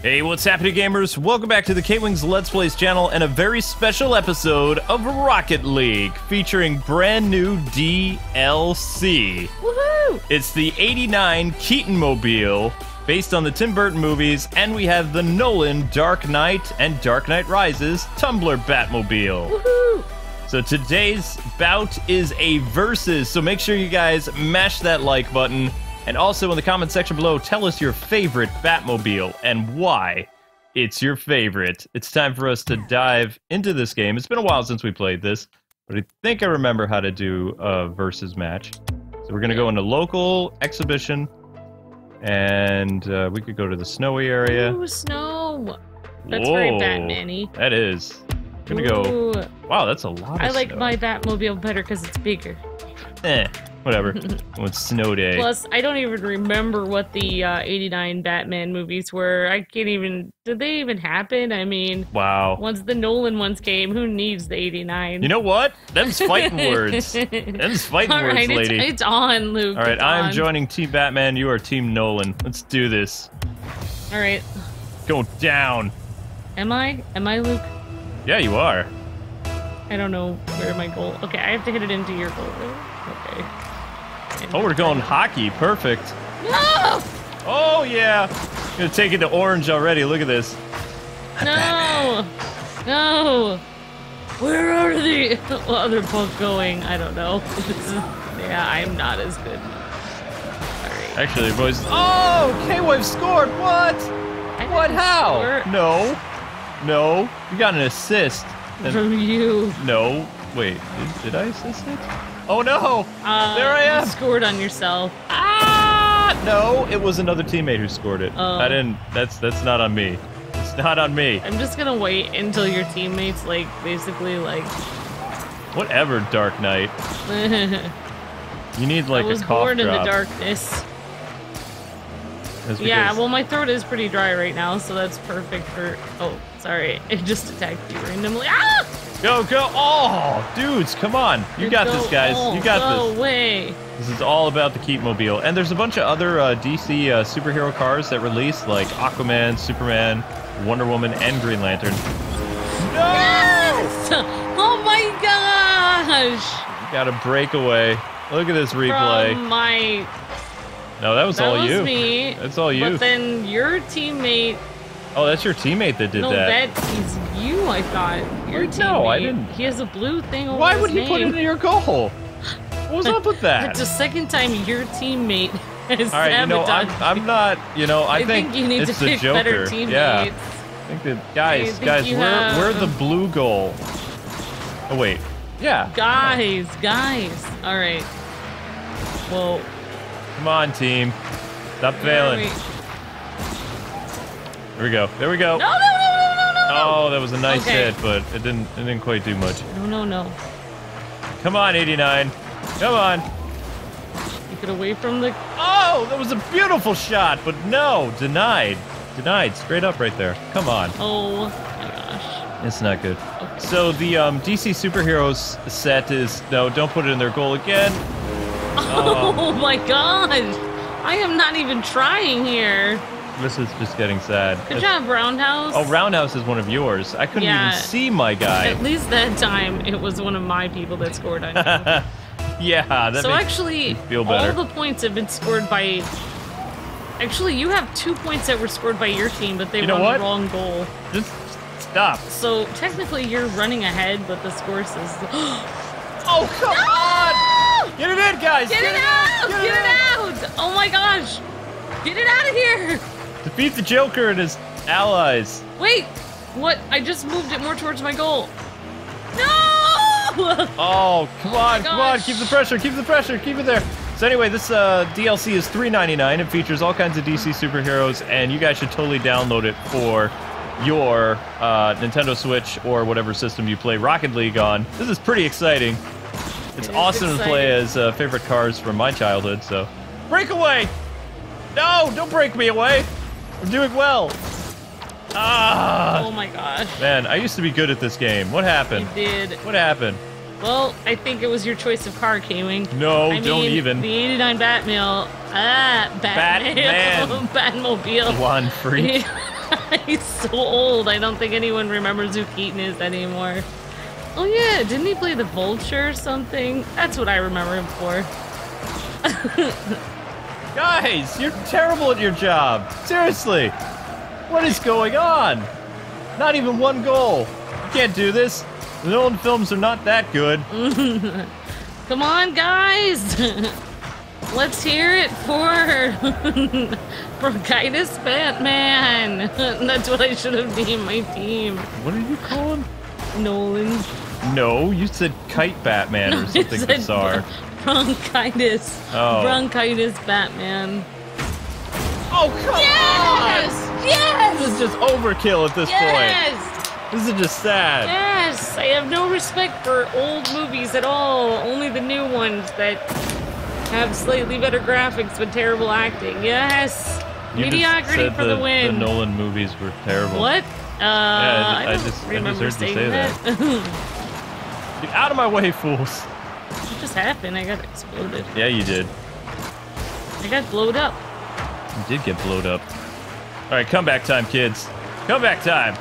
Hey, what's happening, gamers? Welcome back to the K-Wings Let's Plays channel and a very special episode of Rocket League featuring brand new DLC. Woohoo! It's the 89 Keaton Mobile, based on the Tim Burton movies, and we have the Nolan Dark Knight and Dark Knight Rises Tumbler Batmobile. Woohoo! So today's bout is a versus, so make sure you guys mash that like button. And also in the comment section below, tell us your favorite Batmobile and why it's your favorite. It's time for us to dive into this game. It's been a while since we played this, but I think I remember how to do a versus match. So we're going to go into local exhibition, and uh, we could go to the snowy area. Ooh, snow. That's very Whoa, Batman-y. That is. I'm going to go. Wow, that's a lot of I like snow. my Batmobile better because it's bigger. Eh, whatever. Oh, it's snow day. Plus, I don't even remember what the uh, 89 Batman movies were. I can't even. Did they even happen? I mean, Wow. once the Nolan ones came, who needs the 89? You know what? Them's fighting words. Them's fighting All words, right, it's, lady. it's on, Luke. All right, I'm joining Team Batman. You are Team Nolan. Let's do this. All right. Go down. Am I? Am I Luke? Yeah, you are. I don't know where my goal. Okay, I have to hit it into your goal. Okay. Oh, we're going hockey. Perfect. No! Oh, yeah. Gonna take it to orange already. Look at this. No! No! Where are the other both going? I don't know. Yeah, I'm not as good. Alright. Actually, boys. Oh, K-Wave scored. What? What? How? score No. No. You got an assist. And- From you. no. Wait. Did, did I assist it? Oh, no. Uh, There I am. You scored on yourself. Ah! No, it was another teammate who scored it. Oh. I didn't. That's that's not on me. It's not on me. I'm just gonna wait until your teammates, like, basically, like. Whatever, Dark Knight. You need like I was a cough born in the darkness. Yeah, well, my throat is pretty dry right now, so that's perfect for. Oh, sorry. It just attacked you randomly. Ah! Go go! Oh, dudes, come on! You got Go- this, guys. oh, You got go this. away. This is all about the Keat Mobile, and there's a bunch of other uh, DC uh, superhero cars that release, like Aquaman, Superman, Wonder Woman, and Green Lantern. No! Yes! Oh my gosh! You got a breakaway. Look at this replay. From my no, that was that all was you. me. That's all you. But then your teammate. Oh, that's your teammate that did no, that. that is you. I thought your Wait, teammate. no, I didn't. He has a blue thing over Why would he put it in your goal? What was up with that? It's the second time your teammate has All right, you know, I'm, I'm not, you know, I, I think you need it's to pick Joker. better teammates. Yeah, I think that, guys, think guys, we're, have- we're the blue goal. Oh, wait. Yeah. Guys, guys. All right. Well, Come on, team. Stop where failing. There we go. There we go. No, no, no, no, no, no. Oh, that was a nice Okay. hit, but it didn't, it didn't quite do much. No, no, no. Come on, 89. Come on. You get away from the. Oh, that was a beautiful shot, but no, denied. Denied, straight up right there. Come on. Oh my gosh. It's not good. Okay. So the um, DC superheroes set is no, don't put it in their goal again. Oh my God. I am not even trying here. This is just getting sad. Good It's- job, Roundhouse. Oh, Roundhouse is one of yours. I couldn't Yeah. even see my guy. At least that time, it was one of my people that scored on you. yeah, that so makes actually, feel better. all the points have been scored by. Actually, you have two points that were scored by your team, but they You were on what? the wrong goal. just stop. So technically, you're running ahead, but the score says. Oh come on! Get it in, guys! Get it out! Get Get it out! Oh my gosh! Get it out of here! Defeat the Joker and his allies. Wait! What? I just moved it more towards my goal. No! Oh, come on, come on! Keep the pressure! Keep the pressure! Keep it there. So anyway, this uh, DLC is $3.99. It features all kinds of DC superheroes, and you guys should totally download it for your uh, Nintendo Switch or whatever system you play Rocket League on. This is pretty exciting. It's It awesome to play as uh, favorite cars from my childhood. So, break away! No, don't break me away. I'm doing well. Ah, oh my gosh. man, I used to be good at this game. What happened? You did. What happened? Well, I think it was your choice of car, K-Wing. No, I don't mean, even. The 89 Batmobile. Ah. Batman. Batmobile. Blonde freak. He's so old. I don't think anyone remembers who Keaton is anymore. Oh yeah, didn't he play the Vulture or something? That's what I remember him for. Guys, you're terrible at your job. Seriously. What is going on? Not even one goal. You can't do this. The Nolan films are not that good. Come on, guys! Let's hear it for Bronchitis Batman. That's what I should have named my team. What did you call him? Nolan. No, you said Kite Batman or something bizarre. Bronchitis. Oh. Bronchitis Batman. Oh, come Yes! on! Yes! This is just overkill at this point. Yes! This is just sad. Yes! I have no respect for old movies at all. Only the new ones that have slightly better graphics but terrible acting. Yes! You just Mediocrity for the, win. The Nolan movies were terrible. What? Uh, I, I don't just- I just heard you say that. Get out of my way, fools. What just happened? I got exploded. Yeah, you did. I got blowed up. You did get blowed up. All right, comeback time, kids. Comeback time.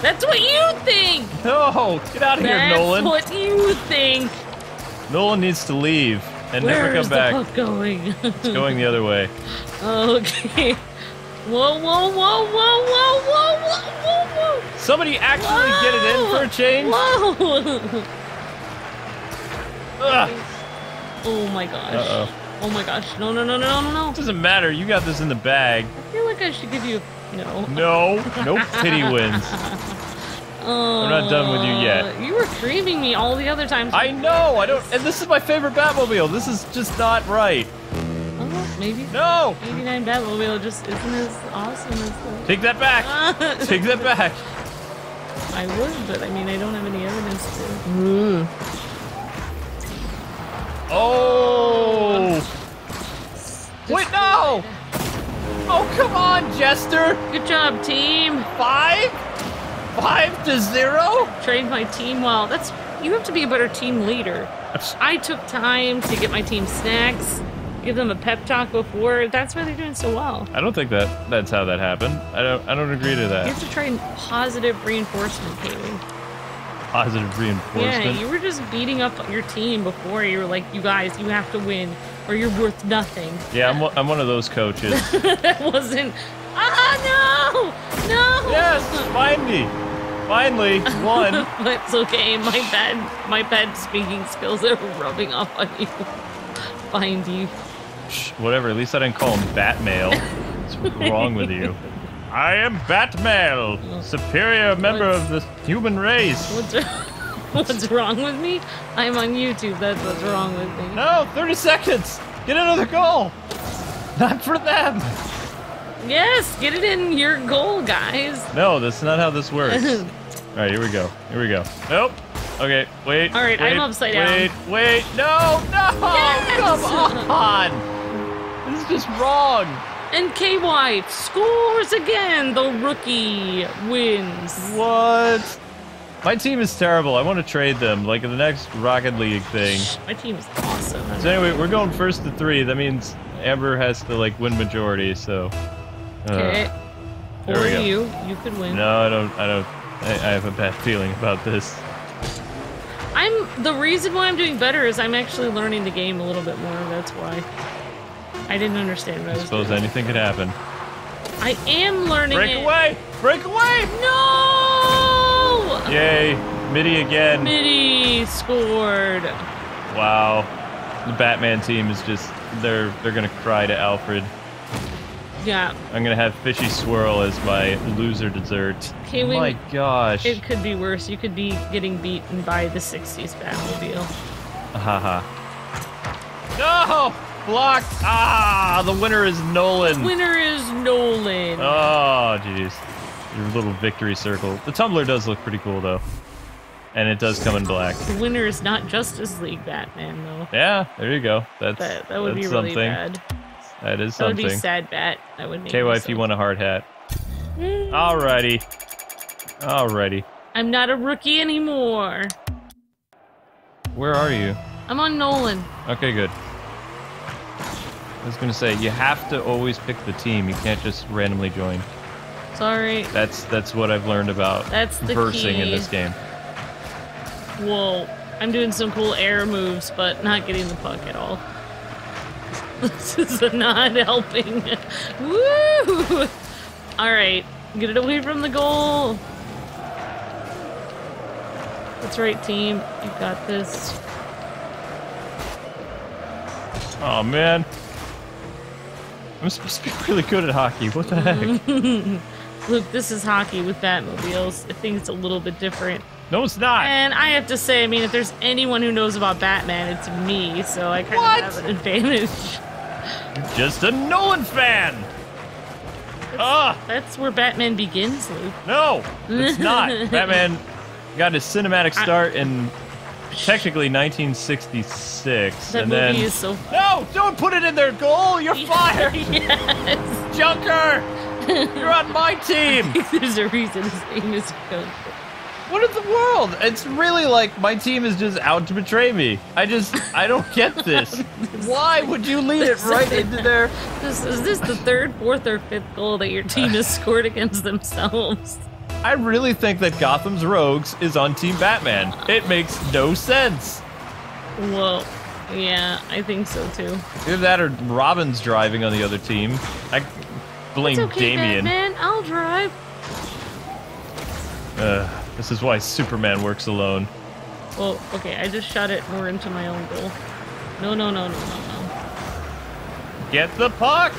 That's what you think. No, get out of here, Nolan. That's what you think. Nolan needs to leave and Where never is come the back. puck going? It's going the other way. okay. Whoa, whoa, whoa, whoa, whoa, whoa, whoa, whoa, whoa. Somebody actually get it in for a change. Whoa! Ugh. Oh my gosh. Uh-oh. Oh my gosh. No, no, no, no, no, no. Doesn't matter. You got this in the bag. I feel like I should give you. No. No, no pity wins. Oh, not done with you yet. Uh, you were creaming me all the other times. I know. I don't. And this is my favorite Batmobile. This is just not right. Oh, maybe No. 89 Batmobile just isn't as awesome as the. Take that back. Take that back. I would, but I mean, I don't have any evidence to. Hmm. Oh. Wait, no. Oh, come on, Jester. Good job, team. Five? Five to zero? Trained my team well. That's you have to be a better team leader. I took time to get my team snacks, give them a pep talk before. That's why they're doing so well. I don't think that that's how that happened. I don't. I don't agree to that. You have to train positive reinforcement, Kaylee. Positive reinforcement. Yeah, you were just beating up your team before. You were like, "You guys, you have to win, or you're worth nothing." Yeah, I'm, one- I'm one of those coaches. that wasn't. Ah no, no. yes, find me. Finally, one. That's okay. My bad, my bad speaking skills are rubbing off on you. Find you. Shh, whatever. At least I didn't call him Batmail. What's wrong with you? I am Batmail, superior member of the human race. What's what's wrong with me? I'm on YouTube. That's what's wrong with me. No, 30 seconds. Get another goal. Not for them. Yes, get it in your goal, guys. No, that's not how this works. All right, here we go. Here we go. Nope. Okay, wait. All right, I'm wait, upside wait, down. Wait, wait, no, no! Yes! Come on! This is just wrong. And KY scores again. The rookie wins. What? My team is terrible. I want to trade them, like in the next Rocket League thing. My team is awesome. So anyway, we're going first to three. That means Amber has to like win majority. So. uh, Okay. there For we go. you, you could win. No, I don't. I don't. I, I have a bad feeling about this. I'm the reason why I'm doing better is I'm actually learning the game a little bit more. That's why. I didn't understand what I I was suppose doing. anything could happen. I am learning Break it. away! Break away! No! Yay! Midi again. Mitty scored. Wow. The Batman team is just they're they're gonna cry to Alfred. Yeah, I'm gonna have fishy swirl as my loser dessert. Okay, we- my gosh. it could be worse. You could be getting beaten by the 60s Batmobile. Haha. No! Blocked! Ah! The winner is Nolan. The winner is Nolan. Oh, jeez. Your little victory circle. The tumbler does look pretty cool, though. And it does come in black. The winner is not Justice League Batman, though. Yeah, there you go. That's That, that would be that's really something. bad. That is something. That would be sad, Bat. That would make KY, if you want a hard hat. Mm, Alrighty. Alrighty. I'm not a rookie anymore. Where are you? I'm on Nolan. Okay, good. I was gonna say, you have to always pick the team. You can't just randomly join. Sorry. That's that's what I've learned about That's the versing in this game. Whoa. I'm doing some cool air moves, but not getting the puck at all. This is not helping. Woo! Alright. Get it away from the goal. That's right, team. You got this. Oh man. I'm supposed to be really good at hockey. What the heck? Luke, this is hockey with Batmobiles. I think it's a little bit different. No, it's not. And I have to say, I mean, if there's anyone who knows about Batman, it's me, so I kind What? of have an advantage. You're just a Nolan fan. Ah, That's where Batman begins, Luke. no, it's not. Batman got his cinematic start in technically 1966, That and movie then is so. no, don't put it in their goal. You're fired, yes! Junker. You're on my team. There's a reason his name is Joker. What in the world? It's really like my team is just out to betray me. I just, I don't get this. Why would you lead it right into their? This, is this the third, fourth, or fifth goal that your team has scored against themselves? I really think that Gotham's Rogues is on Team Batman. It makes no sense. Well, Yeah, I think so too. Either that or Robin's driving on the other team. I blame It's okay, Damian. Batman. I'll drive. Uh, this is why Superman works alone. Well, okay, I just shot it more into my own goal. No, no, no, no, no, no. Get the puck!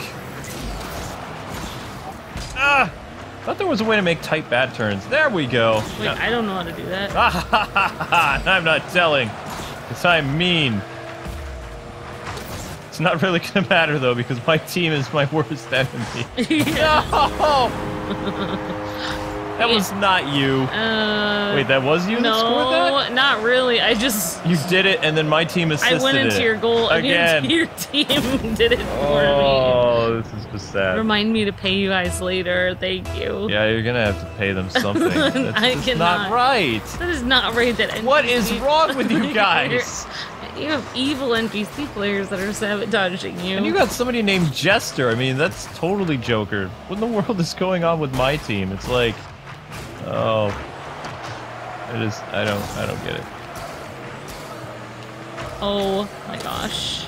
Ah! Thought there was a way to make tight bad turns. There we go. Wait, No- I don't know how to do that. Ha, ha, ha, ha. I'm not telling. Because I'm mean. It's not really gonna matter though, because my team is my worst enemy. No! that was not you. Uh, Wait, that was you that scored no, that? not really. I just You did it, and then my team assisted I went into it. your goal Again. and your team did it for me. Oh, this is just sad. Remind me to pay you guys later. Thank you. Yeah, you're gonna have to pay them something. That's I cannot. not right. That is not right. That What is wrong with you guys? you have evil NPC players that are sabotaging you. And you got somebody named Jester. I mean, that's totally Joker. What in the world is going on with my team? It's like, oh, it is. I don't. I don't get it. oh my gosh.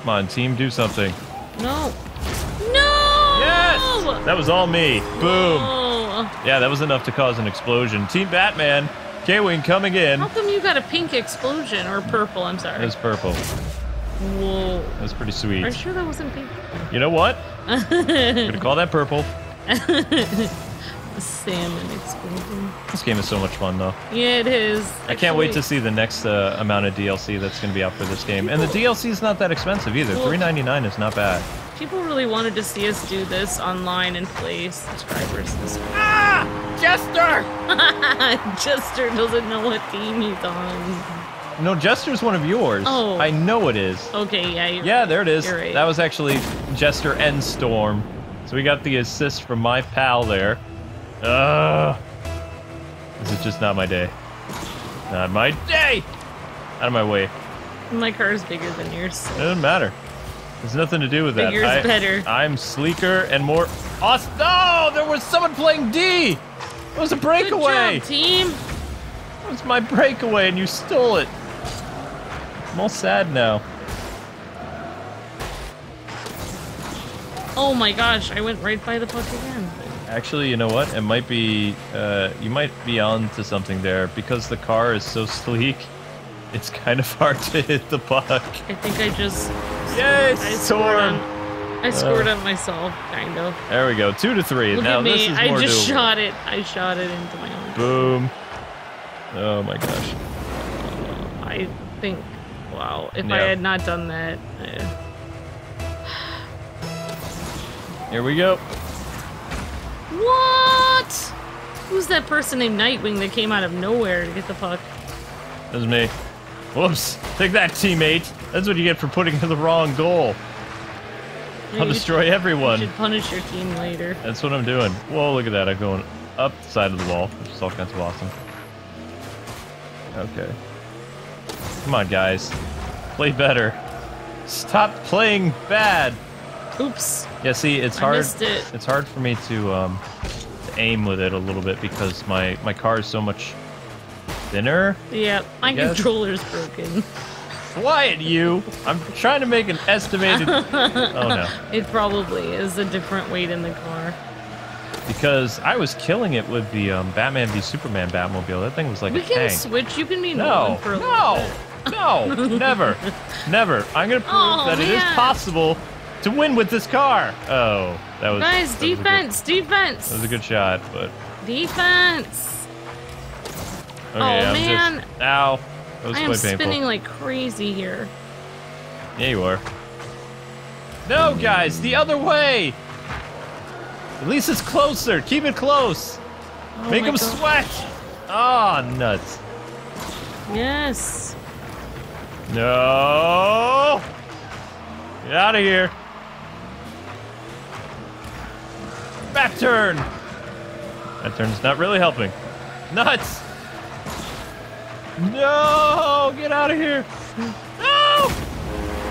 Come on, team, do something. No. No. Yes, that was all me. Boom. Oh. Yeah, that was enough to cause an explosion. Team Batman, K-wing coming in. How come you got a pink explosion or purple? I'm sorry. It was purple. Whoa. That was pretty Are you sweet. sure that wasn't pink? You know what? I'm gonna call that purple. Salmon explosion. This game is so much fun, though. Yeah, it is. I can't wait to see the next uh, amount of DLC that's going to be out for this game. And the DLC is not that expensive either. Well- $3.99 is not bad. People really wanted to see us do this online and play subscribers this Ah! Jester! Jester doesn't know what team he's on. No, Jester's one of yours. Oh. I know it is. Okay, yeah. You're Yeah, there it is. You're right. That was actually Jester and Storm. So we got the assist from my pal there. Ugh. This is just not my day. Not my day! Out of my way. My car is bigger than yours. It doesn't matter. There's nothing to do with that. Bigger's I, better. I'm sleeker and more awesome. No, there was someone playing D. It was a breakaway! Good job, team. It was my breakaway, and you stole it. I'm all sad now. Oh my gosh, I went right by the puck again. Actually, you know what? It might be. Uh, you might be on to something there because the car is so sleek. It's kind of hard to hit the puck. I think I just Yay, I scored on I scored on myself, kind of. There we go. Two to three. Look now at this me. is I just doable. shot it. I shot it into my own. Boom. Oh my gosh. I think, wow, if I had not done that, uh, Here we go. what? Who's that person named Nightwing that came out of nowhere to get the puck? That's me. Whoops. Take that, teammate. That's what you get for putting in the wrong goal. Maybe I'll destroy should- everyone. You should punish your team later. That's what I'm doing. Whoa, look at that. I'm going up the side of the wall, which is all kinds of awesome. Okay. Come on, guys. Play better. Stop playing bad. Oops. Yeah, see, it's I hard. it. It's hard for me to um to aim with it a little bit because my my car is so much thinner. Yeah, my controller's broken. Quiet, you! I'm trying to make an estimated. oh no! It probably is a different weight in the car. Because I was killing it with the um, Batman v Superman Batmobile. That thing was like we a can switch. You can be No, for a no, bit. no, never, never. I'm gonna prove Oh, that it is possible to win with this car. Oh, that was Guys, that was good- defense, defense, That was a good shot, but defense. okay. Oh, I'm man. just ow. That was I am spinning like crazy here. Yeah, you are. No, guys, the other way. At least it's closer. Keep it close. Oh Make him God. sweat. Ah, nuts. Yes. No. Get out of here. Back turn. That turn's not really helping. Nuts. No, get out of here. No.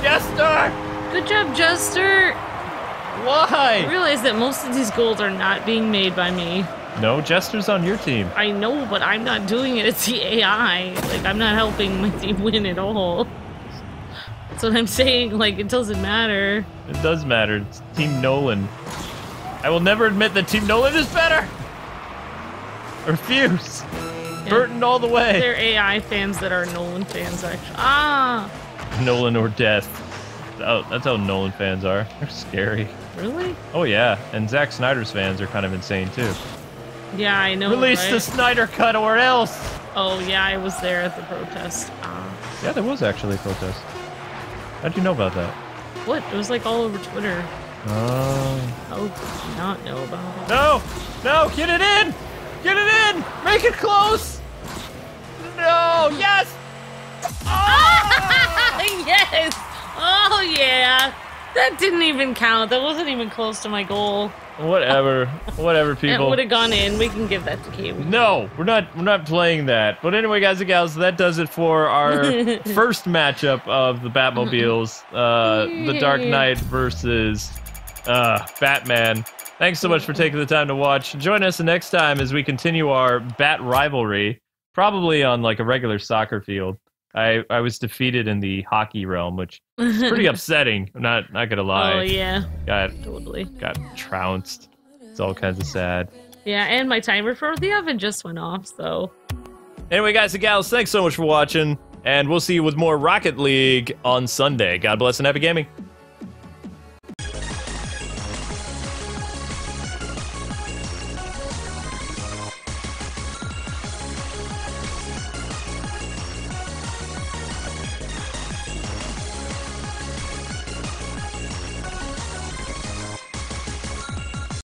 Jester. Good job, Jester. Why? I realize that most of these goals are not being made by me. No, Jester's on your team. I know, but I'm not doing it. It's the AI. Like, I'm not helping my team win at all. That's what I'm saying. Like, it doesn't matter. It does matter. It's Team Nolan. I will never admit that Team Nolan is better. I refuse. Burton all the way. They're AI fans that are Nolan fans, actually. Ah, Nolan or death. Oh, that's how Nolan fans are. They're scary. really? Oh yeah, and Zack Snyder's fans are kind of insane too. Yeah, I know. Release right? the Snyder cut or else. Oh, yeah, I was there at the protest. Ah. Yeah, there was actually a protest. How'd you know about that? What? It was like all over Twitter. Oh. How could you not know about it? No! No! Get it in! Get it in! Make it close! No! Yes! Ah! yes! Oh, yeah! That didn't even count. That wasn't even close to my goal. Whatever. Whatever, people. It would have gone in. We can give that to Kiwi. No, we're not. We're not playing that. But anyway, guys and gals, that does it for our first matchup of the Batmobiles, uh, the Dark Knight versus uh, Batman. Thanks so much for taking the time to watch. Join us next time as we continue our Bat rivalry, probably on like a regular soccer field. I I was defeated in the hockey realm, which is pretty upsetting. I'm not not gonna lie. Oh, yeah. Got Totally. got trounced. It's all kinds of sad. Yeah, and my timer for the oven just went off, so. Anyway, guys and gals, thanks so much for watching, and we'll see you with more Rocket League on Sunday. God bless and happy gaming.